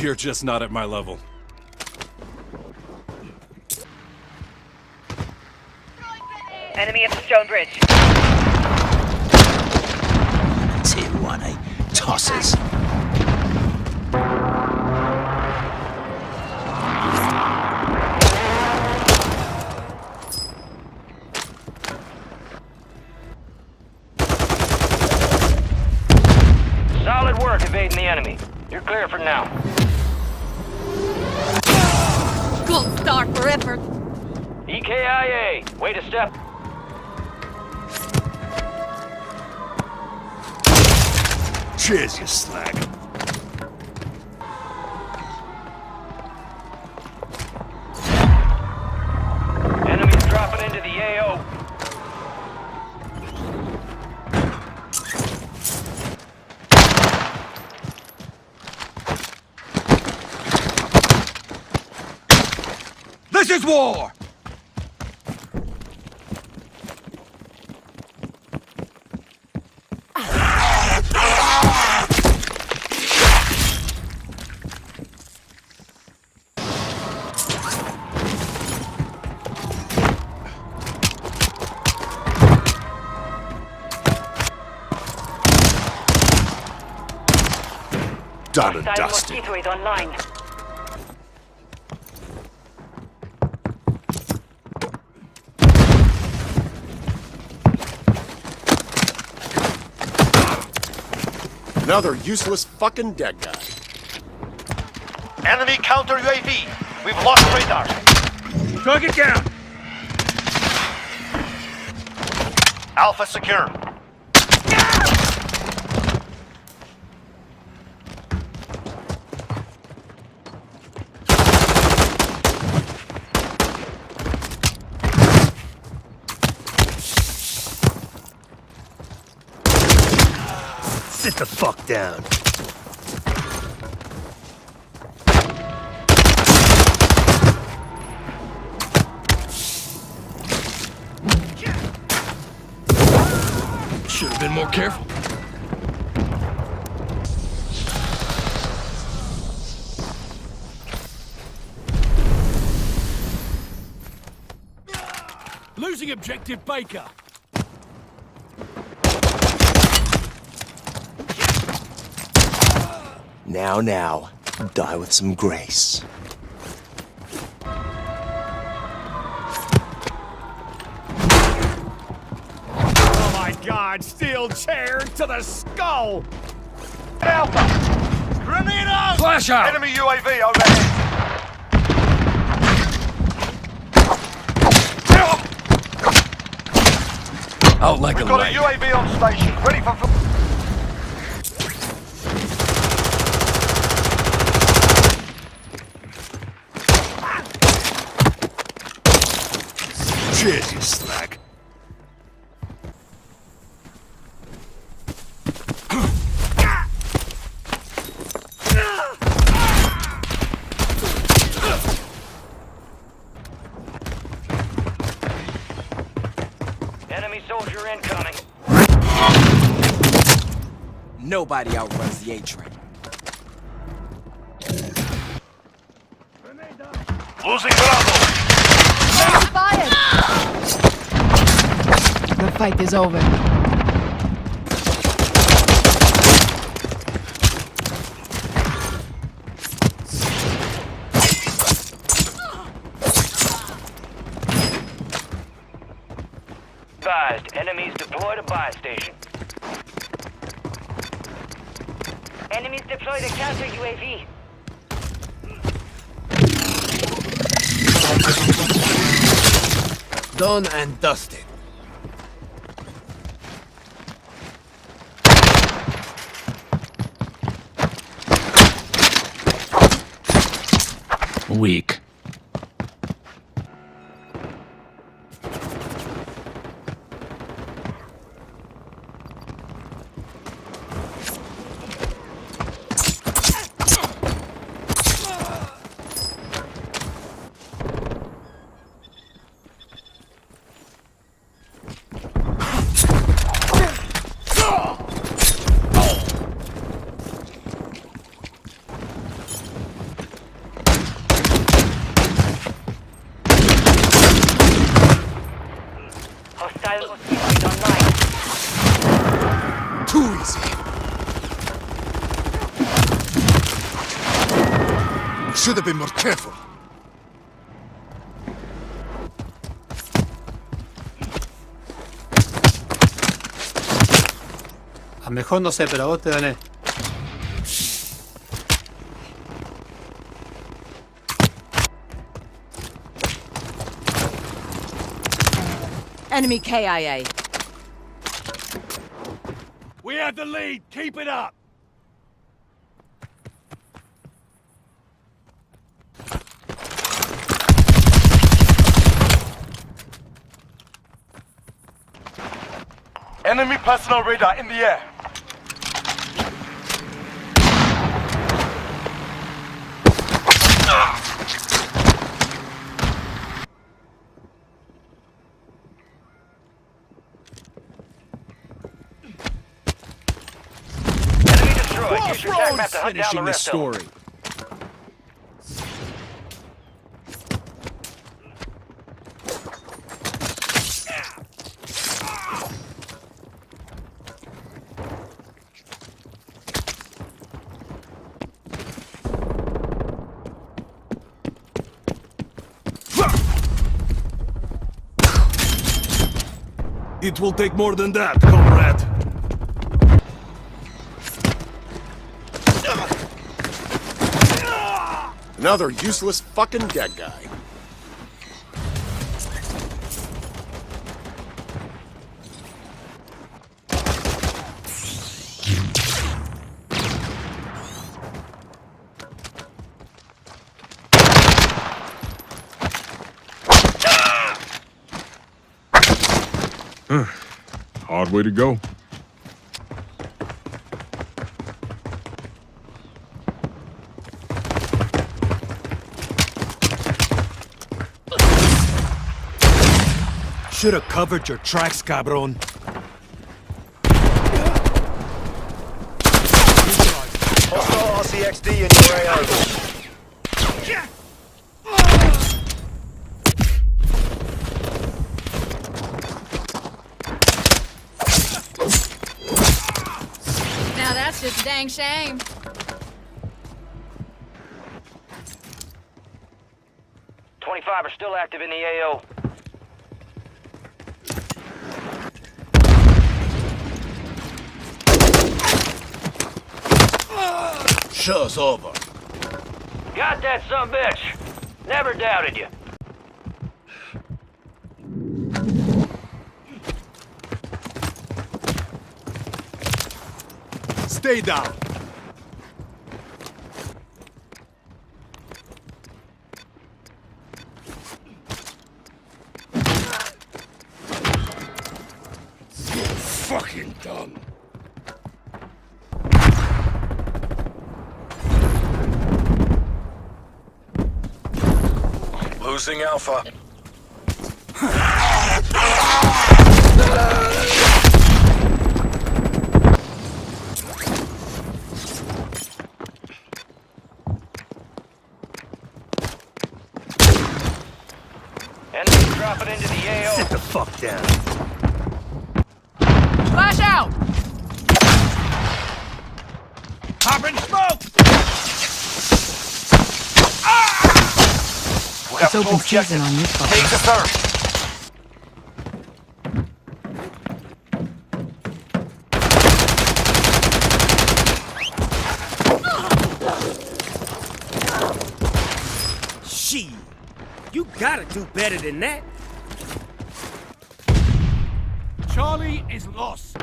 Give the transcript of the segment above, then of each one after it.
You're just not at my level. Enemy at the stone bridge. Tijuana tosses. Gold star forever. E EKIA, way to step. Cheers, you slag. Enemies dropping into the AO. This is war! Done and dusted. mosquito online. Another useless fucking dead guy. Enemy counter UAV. We've lost radar. Target down! Alpha secure. Sit the fuck down. Should have been more careful. Losing objective Baker. Now, now. Die with some grace. Oh my god, steel chair to the skull! Alpha. Grenade out. Flash out! Enemy UAV overhead. Out like We've a got a. UAV on station. Ready for. Cheers, you slag. Enemy soldier incoming. Nobody outruns the A train. Losing Bravo. Fired! The fight is over. Advised, enemies deployed a buy station. Enemies deployed a counter UAV. Done and dusted. Weak. Should have been more careful. A mejor no sé, pero vos te. Enemy KIA. We have the lead. Keep it up. Enemy personal radar in the air. Your to hunt down the Finishing the rest of them. story. It will take more than that, comrade. Another useless fucking dead guy. Hard way to go. Should have covered your tracks, cabron. Hostile RCXD in your AO. Now that's just a dang shame. Twenty-five are still active in the AO. Show's over. Got that some bitch. Never doubted you. Stay down. You fucking done. Losing Alpha. Enemy dropping into the AO. Sit the fuck down. Flash out! Popping smoke! We have It's open two season objectives. on you Take fuckers. the third. She. You gotta do better than that. Charlie is lost.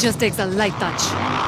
Just takes a light touch.